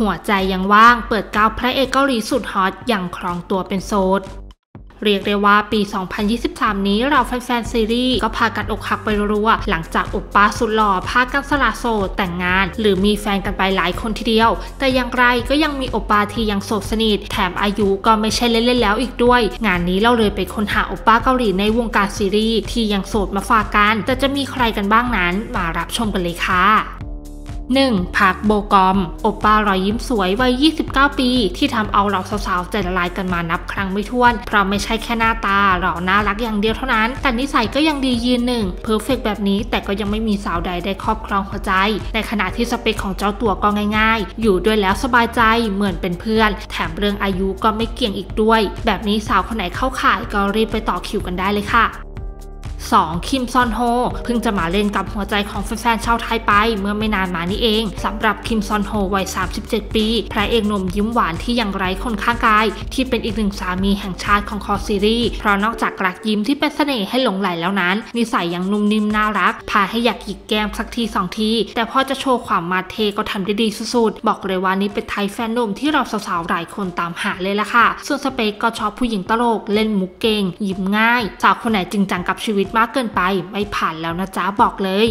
หัวใจยังว่างเปิดก้าวพระเอกเกาหลีสุดฮอตอย่างครองตัวเป็นโสดเรียกได้ว่าปี 2023 นี้เราแฟนๆซีรีส์ก็พากันอกหักไปรัวหลังจากอุปป้าสุดหล่อพากันสละโสดแต่งงาน หรือมีแฟนกันไปหลายคนทีเดียว แต่อย่างไรก็ยังมีโอปป้าที่ยังโสดสนิทแถมอายุก็ไม่ใช่เล่นๆแล้วอีกด้วย งานนี้เราเลยไปค้นหาโอปป้าเกาหลีในวงการซีรีส์ที่ยังโสดมาฝากกัน แต่จะมีใครกันบ้างนั้นมารับชมกันเลยค่ะ 1. พักโบกอมอปป้ารอยยิ้มสวยวัย 29 ปี ที่ทำเอาเราสาวๆใจละลายกันมานับครั้งไม่ถ้วน เพราะไม่ใช่แค่หน้าตาหล่อน่ารักอย่างเดียวเท่านั้น แต่นิสัยก็ยังดียืนหนึ่งเพอร์เฟกแบบนี้แต่ก็ยังไม่มีสาวใดได้ครอบครองหัวใจ ในขณะที่สเปคของเจ้าตัวก็ง่าย ๆ อยู่ด้วยแล้วสบายใจเหมือนเป็นเพื่อน แถมเรื่องอายุก็ไม่เกี่ยงอีกด้วย แบบนี้สาวคนไหนเข้าข่ายก็รีบไปต่อคิวกันได้เลยค่ะ 2. คิมซอนโฮเพิ่งจะมาเล่นกับหัวใจของแฟนๆชาวไทยไป เมื่อไม่นานมานี้เองสำหรับคิมซอนโฮวัย 37 ปีพระเอกหนุ่มยิ้มหวานที่ยังไร้คนข้างกาย ที่เป็นอีกหนึ่งสามีแห่งชาติของคอซีรีส์เพราะนอกจากกลักยิ้มที่เป็นเสน่ห์ให้หลงไหลแล้วนั้น นิสัยยังนุ่มนิ่มน่ารัก พาให้อยากหยิกแก้มสักทีสองที แต่พอจะโชว์ความมาเทก็ทำได้ดีสุดๆบอกเลยว่านี่เป็นไทยแฟนหนุ่มที่เราสาวๆหลายคนตามหาเลยล่ะค่ะ ส่วนสเปกก็ชอบผู้หญิงตลกเล่นมุกเก่งยิ้มง่ายสาวคนไหนจริงจังกับชีวิตมากเกินไปไม่ผ่านแล้วนะจ๊ะบอกเลย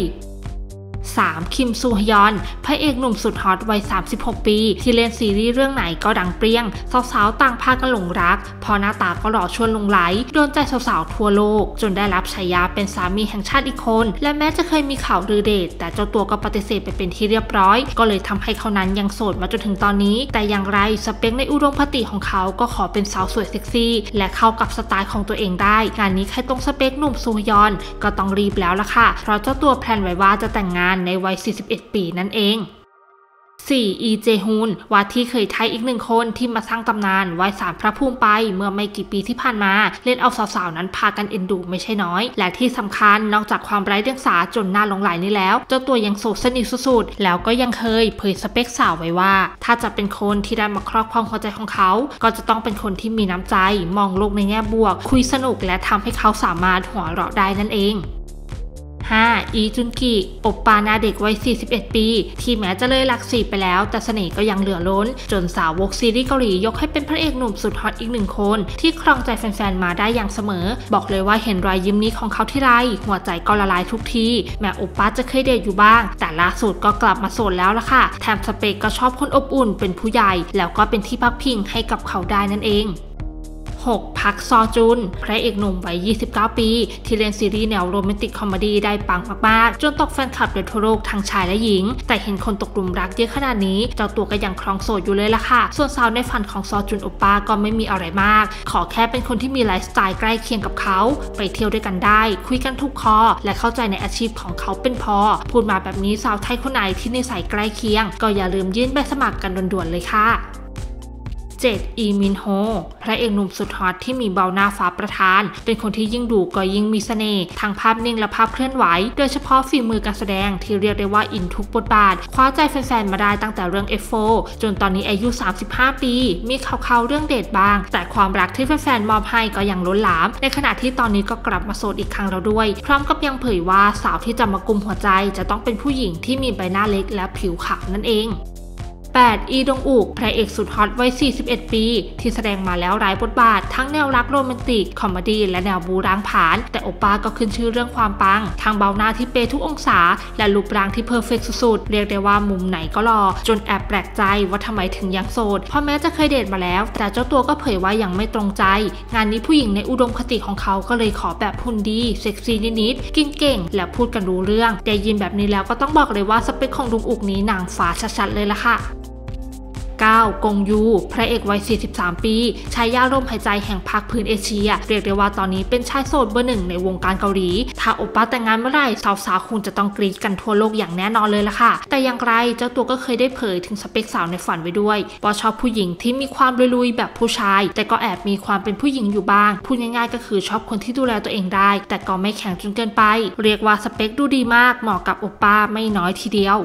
3. คิมซูฮยอน พระเอกหนุ่มสุดฮอตวัย 36 ปี ที่เล่นซีรีส์เรื่องไหนก็ดังเปรี้ยง สาวๆ ต่างพากันหลงรัก พอหน้าตาก็หล่อชวนลงไหล โดนใจสาวๆ ทั่วโลก จนได้รับฉายาเป็นสามีแห่งชาติอีกคน และแม้จะเคยมีข่าวลือเดท แต่เจ้าตัวก็ปฏิเสธไปเป็นที่เรียบร้อย ก็เลยทำให้เขานั้นยังโสดมาจนถึงตอนนี้ แต่อย่างไรสเปคในอุดมคติของเขาก็ขอเป็นสาวสวยเซ็กซี่ และเข้ากับสไตล์ของตัวเองได้ งานนี้ใครตรงสเปคหนุ่มซูฮยอน ก็ต้องรีบแล้วล่ะค่ะ เพราะเจ้าตัวแพลนไว้ว่าจะแต่งงานในวัย 41 ปีนั่นเอง 4. อีเจฮุนว่าที่เคยไทยอีกหนึ่งคนที่มาสร้างตำนานไว้สารพระภูมิไปเมื่อไม่กี่ปีที่ผ่านมา เล่นเอาสาวๆ นั้นพากันเอ็นดูไม่ใช่น้อย และที่สำคัญนอกจากความไร้เดียงสาจนหน้าหลงไหลนี้แล้ว เจ้าตัวยังโสดสนิทสุดๆ แล้วก็ยังเคยเผยสเปคสาวไว้ว่า ถ้าจะเป็นคนที่ได้มาครอบครองหัวใจของเขา ก็จะต้องเป็นคนที่มีน้ำใจ มองโลกในแง่บวก คุยสนุกและทำให้เขาสามารถหัวเราะได้นั่นเอง 5. อีจุนกิอบปานาเด็กวัย 41 ปี ที่แม้จะเลยหลักสี่ไปแล้ว แต่เสน่ห์ก็ยังเหลือล้น จนสาวกซีรีส์เกาหลียกให้เป็นพระเอกหนุ่มสุดฮอตอีกหนึ่งคน ที่ครองใจแฟนๆ มาได้อย่างเสมอ บอกเลยว่าเห็นรอยยิ้มนี้ของเขาที่ไรหัวใจก็ละลายทุกที แม้อบป้าจะเคยเดทอยู่บ้าง แต่ล่าสุดก็กลับมาโสดแล้วล่ะค่ะแถมสเปกก็ชอบคนอบอุ่นเป็นผู้ใหญ่ แล้วก็เป็นที่พักพิงให้กับเขาได้นั่นเอง 6. พักซอจุน พระเอกหนุ่มวัย 29 ปี ที่เล่นซีรีส์แนวโรแมนติกคอมเมดี้ได้ปังมากๆ จนตกแฟนคลับโดยทั่วโลกทั้งชายและหญิง แต่เห็นคนตกหลุมรักเยอะขนาดนี้ เจ้าตัวก็ยังครองโสดอยู่เลยล่ะค่ะ ส่วนสาวในฝันของซอจุนโอป้าก็ไม่มีอะไรมาก ขอแค่เป็นคนที่มีไลฟ์สไตล์ใกล้เคียงกับเขา ไปเที่ยวด้วยกันได้ คุยกันถูกคอ และเข้าใจในอาชีพของเขาเป็นพอ พูดมาแบบนี้สาวไทยคนไหนที่นิสัยใกล้เคียง ก็อย่าลืมยื่นใบสมัครกันด่วนๆเลยค่ะ 7. อีมินโฮ พระเอกหนุ่มสุดฮอตที่มีเบาหน้าฟ้าประธาน เป็นคนที่ยิ่งดูก็ยิ่งมีเสน่ห์ทั้งภาพนิ่งและภาพเคลื่อนไหว โดยเฉพาะฝีมือการแสดงที่เรียกได้ว่าอินทุกบทบาท คว้าใจแฟนๆ มาได้ตั้งแต่เรื่อง F4 จนตอนนี้อายุ 35 ปี มีข่าวๆเรื่องเดทบ้าง แต่ความรักที่แฟนๆ มอบให้ก็ยังล้นหลาม ในขณะที่ตอนนี้ก็กลับมาโสดอีกครั้งแล้วด้วย พร้อมกับยังเผยว่าสาวที่จะมากุมหัวใจ จะต้องเป็นผู้หญิงที่มีใบหน้าเล็กและผิวขาวนั่นเอง 8. อีดงอุกพระเอกสุดฮอตวัย 41 ปี ที่แสดงมาแล้วหลายบทบาท ทั้งแนวรักโรแมนติก คอมเมดี้และแนวบู๊ล้างผลาญ แต่โอป้าก็ขึ้นชื่อเรื่องความปัง ทั้งเบ้าหน้าที่เป๊ะทุกองศา และรูปร่างที่ perfect สุดๆ เรียกได้ว่ามุมไหนก็หล่อจนแอบแปลกใจว่าทำไมถึงยังโสด เพราะแม้จะเคยเดทมาแล้ว แต่เจ้าตัวก็เผยว่ายังไม่ตรงใจ งานนี้ผู้หญิงในอุดมคติของเขาก็เลยขอแบบหุ่นดีเซ็กซี่นิดๆกินเก่ง และพูดกันรู้เรื่องได้ยินแบบนี้แล้วก็ต้องบอกเลยว่าสเปคของดงอุกนี้นางฟ้าชัดๆเลยละค่ะ 9. กงยู พระเอกวัย 43 ปีชายาร่มหายใจแห่งภาคพื้นเอเชีย เรียกได้ว่าตอนนี้เป็นชายโสดเบอร์หนึ่งในวงการเกาหลี ถ้าโอป้าแต่งงานเมื่อไหร่สาวๆคงจะต้องกรี๊ดกันทั่วโลกอย่างแน่นอนเลยล่ะค่ะ แต่อย่างไรเจ้าตัวก็เคยได้เผยถึงสเปคสาวในฝันไว้ด้วยว่าชอบผู้หญิงที่มีความลุยๆแบบผู้ชาย แต่ก็แอบมีความเป็นผู้หญิงอยู่บ้างพูดง่ายๆ ก็คือชอบคนที่ดูแลตัวเองได้ แต่ก็ไม่แข็งจนเกินไป เรียกว่าสเปคดูดีมากเหมาะกับโอป้าไม่น้อยทีเดียว